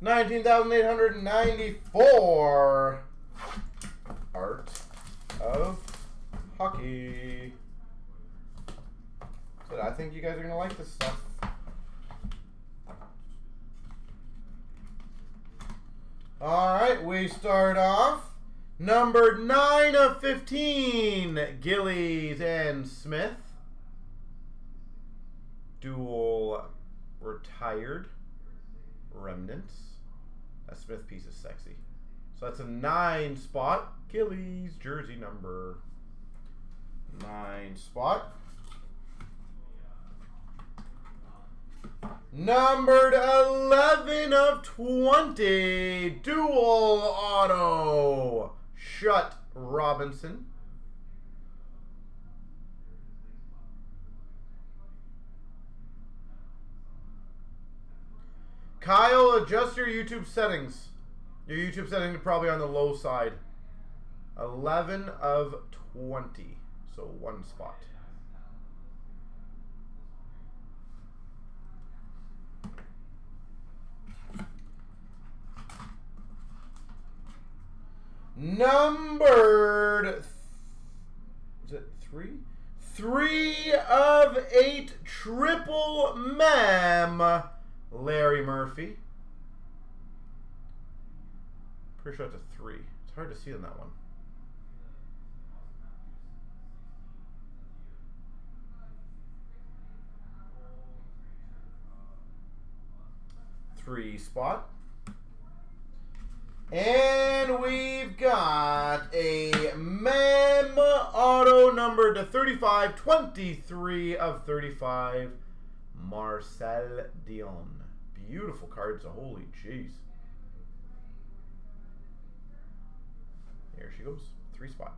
19,894 art of hockey. So I think you guys are going to like this stuff. All right, we start off number 9 of 15, Gillies and Smith. Dual retired remnants. That Smith piece is sexy. So that's a 9 spot. Gillies jersey number 9 spot. Numbered 11 of 20. Dual auto. Shutt Robinson. Kyle, adjust your YouTube settings. Your YouTube settings are probably on the low side. 11 of 20. So one spot. Numbered. Is it three? Three of eight triple mem. Larry Murphy. Pretty sure it's a three. It's hard to see on that one. Three spot. And we've got a Mem auto number to 35, 23 of 35, Marcel Dionne. Beautiful cards, holy jeez. Here she goes, three spot.